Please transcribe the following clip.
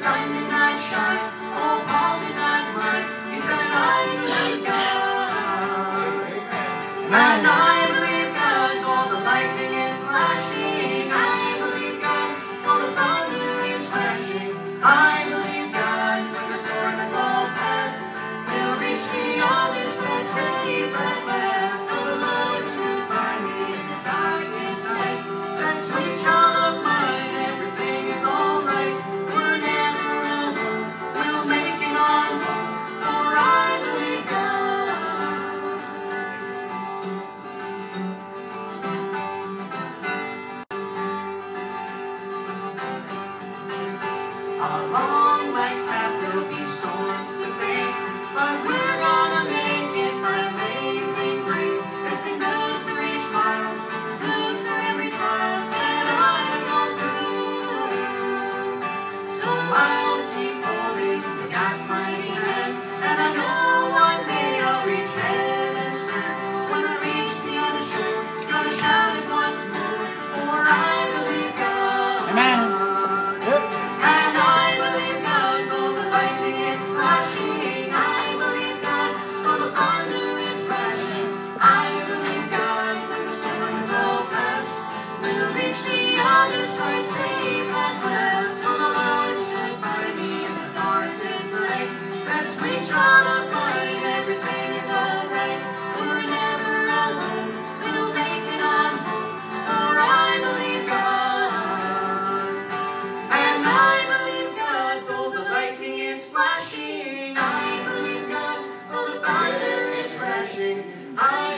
sun My crashing. I believe God, for the thunder is crashing. I